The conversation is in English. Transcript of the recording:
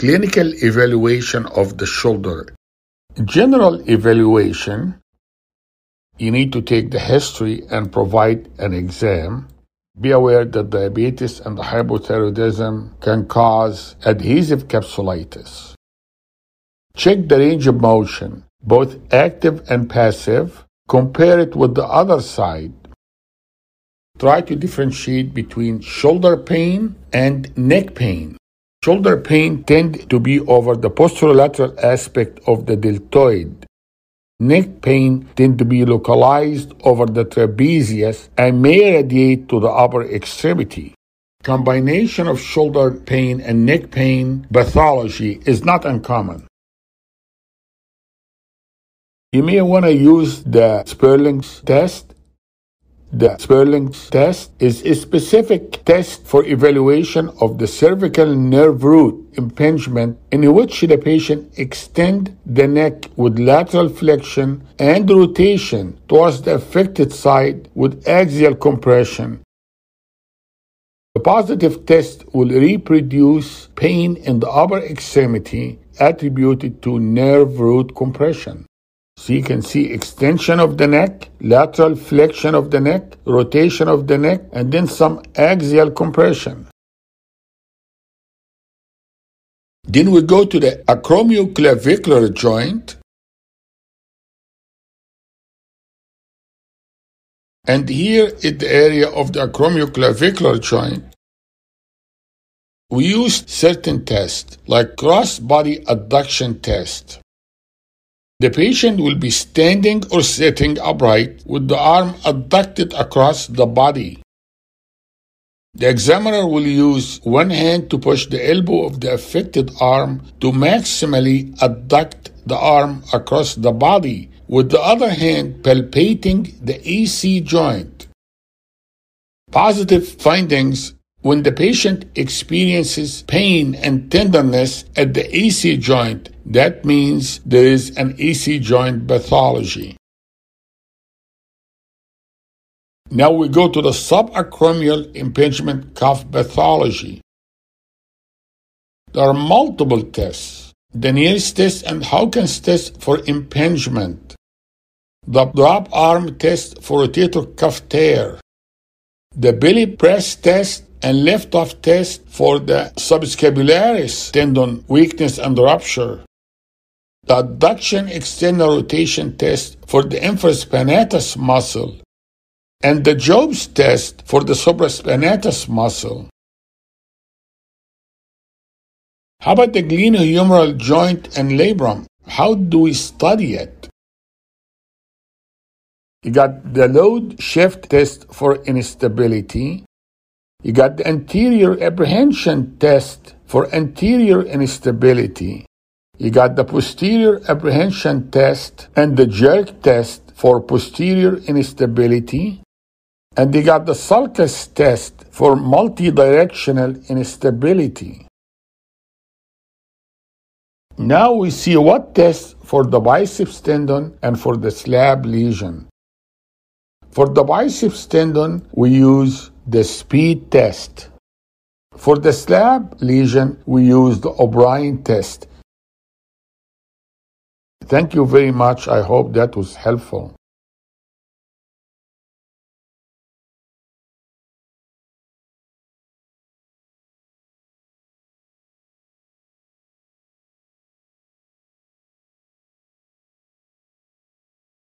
Clinical evaluation of the shoulder. General evaluation, you need to take the history and provide an exam. Be aware that diabetes and hypothyroidism can cause adhesive capsulitis. Check the range of motion, both active and passive. Compare it with the other side. Try to differentiate between shoulder pain and neck pain. Shoulder pain tend to be over the posterolateral aspect of the deltoid. Neck pain tend to be localized over the trapezius and may radiate to the upper extremity. Combination of shoulder pain and neck pain pathology is not uncommon. You may want to use the Spurling's test the Spurling's test is a specific test for evaluation of the cervical nerve root impingement in which the patient extend the neck with lateral flexion and rotation towards the affected side with axial compression. The positive test will reproduce pain in the upper extremity attributed to nerve root compression. So you can see extension of the neck, lateral flexion of the neck, rotation of the neck, and then some axial compression. Then we go to the acromioclavicular joint. And here is the area of the acromioclavicular joint. We use certain tests like cross-body adduction test. The patient will be standing or sitting upright with the arm adducted across the body. The examiner will use one hand to push the elbow of the affected arm to maximally adduct the arm across the body, with the other hand palpating the AC joint. Positive findings when the patient experiences pain and tenderness at the AC joint, that means there is an AC joint pathology. Now we go to the subacromial impingement cuff pathology. There are multiple tests. The test and Hawkins test for impingement. The drop arm test for rotator cuff tear. The belly press test and lift off test for the subscapularis tendon weakness and rupture. The adduction external rotation test for the infraspinatus muscle and the Jobe's test for the supraspinatus muscle. How about the glenohumeral joint and labrum? How do we study it? You got the load shift test for instability, you got the anterior apprehension test for anterior instability. You got the posterior apprehension test and the jerk test for posterior instability. And you got the sulcus test for multidirectional instability. Now we see what tests for the biceps tendon and for the SLAP lesion. For the biceps tendon, we use the speed test. For the SLAP lesion, we use the O'Brien test. Thank you very much. I hope that was helpful.